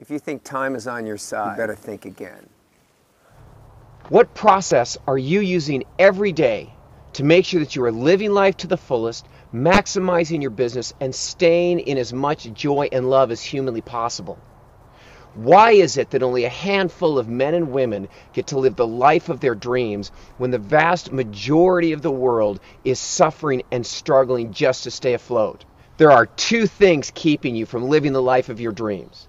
If you think time is on your side, you better think again. What process are you using every day to make sure that you are living life to the fullest, maximizing your business, and staying in as much joy and love as humanly possible? Why is it that only a handful of men and women get to live the life of their dreams when the vast majority of the world is suffering and struggling just to stay afloat? There are two things keeping you from living the life of your dreams.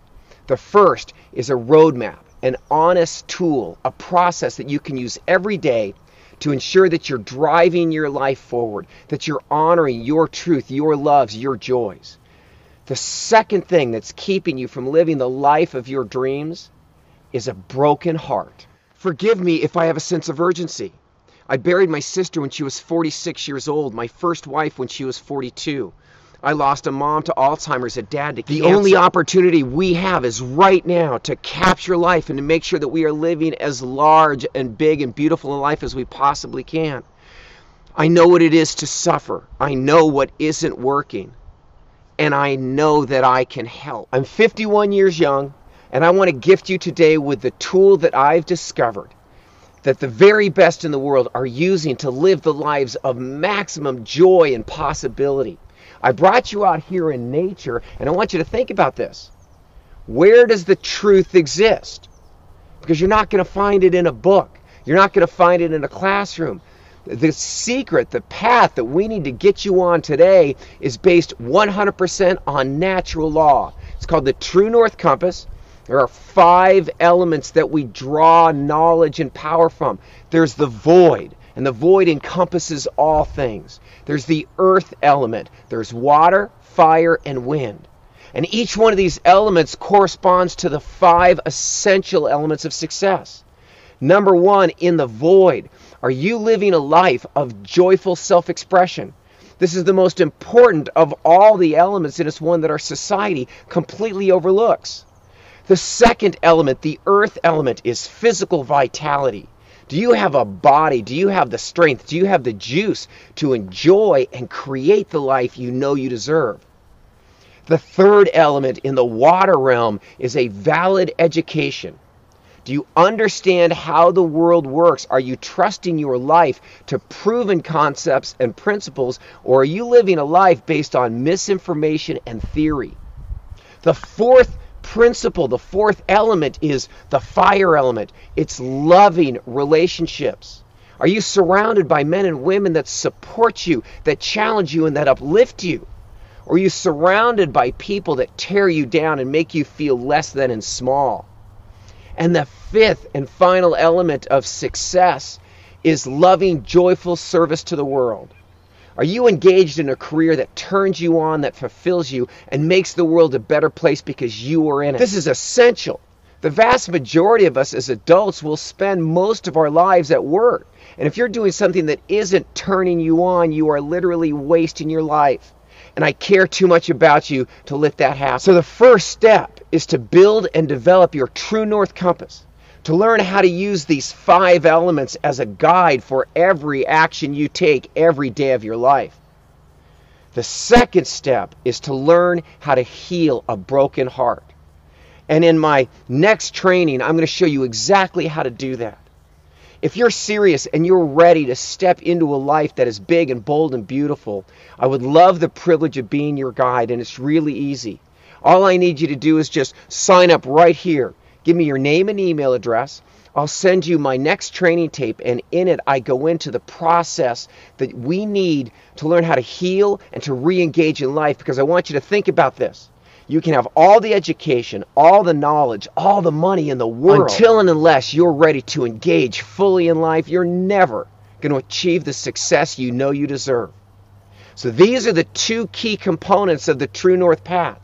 The first is a roadmap, an honest tool, a process that you can use every day to ensure that you're driving your life forward, that you're honoring your truth, your loves, your joys. The second thing that's keeping you from living the life of your dreams is a broken heart. Forgive me if I have a sense of urgency. I buried my sister when she was 46 years old, my first wife when she was 42. I lost a mom to Alzheimer's, a dad to cancer. The only opportunity we have is right now to capture life and to make sure that we are living as large and big and beautiful a life as we possibly can. I know what it is to suffer. I know what isn't working. And I know that I can help. I'm 51 years young, and I want to gift you today with the tool that I've discovered that the very best in the world are using to live the lives of maximum joy and possibility. I brought you out here in nature, and I want you to think about this. Where does the truth exist? Because you're not going to find it in a book. You're not going to find it in a classroom. The secret, the path that we need to get you on today is based 100% on natural law. It's called the True North Compass. There are five elements that we draw knowledge and power from. There's the void, and the void encompasses all things. There's the earth element, there's water, fire, and wind. And each one of these elements corresponds to the five essential elements of success. Number one, in the void, are you living a life of joyful self expression? This is the most important of all the elements, and it's one that our society completely overlooks. The second element, the earth element, is physical vitality. Do you have a body? Do you have the strength? Do you have the juice to enjoy and create the life you know you deserve? The third element in the water realm is a valid education. Do you understand how the world works? Are you trusting your life to proven concepts and principles, or are you living a life based on misinformation and theory? The fourth principle, the fourth element is the fire element. It's loving relationships. Are you surrounded by men and women that support you, that challenge you, and that uplift you? Or are you surrounded by people that tear you down and make you feel less than and small? And the fifth and final element of success is loving, joyful service to the world. Are you engaged in a career that turns you on, that fulfills you, and makes the world a better place because you are in it? This is essential. The vast majority of us as adults will spend most of our lives at work. And if you're doing something that isn't turning you on, you are literally wasting your life. And I care too much about you to let that happen. So the first step is to build and develop your true north compass to learn how to use these five elements as a guide for every action you take every day of your life. The second step is to learn how to heal a broken heart. And in my next training, I'm going to show you exactly how to do that. If you're serious and you're ready to step into a life that is big and bold and beautiful, I would love the privilege of being your guide, and it's really easy. All I need you to do is just sign up right here Give me your name and email address. I'll send you my next training tape, and in it, I go into the process that we need to learn how to heal and to re engage in life because I want you to think about this. You can have all the education, all the knowledge, all the money in the world. Until and unless you're ready to engage fully in life, you're never going to achieve the success you know you deserve. So, these are the two key components of the True North Path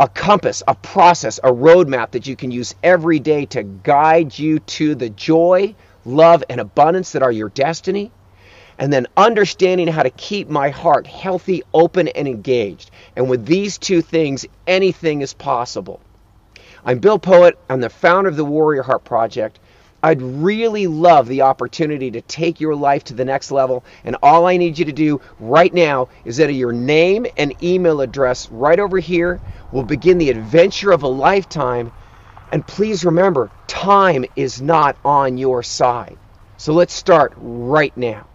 a compass, a process, a roadmap that you can use every day to guide you to the joy, love, and abundance that are your destiny. And then understanding how to keep my heart healthy, open, and engaged. And with these two things, anything is possible. I'm Bill Poett. I'm the founder of the Warrior Heart Project. I'd really love the opportunity to take your life to the next level. And all I need you to do right now is enter your name and email address right over here. We'll begin the adventure of a lifetime. And please remember, time is not on your side. So let's start right now.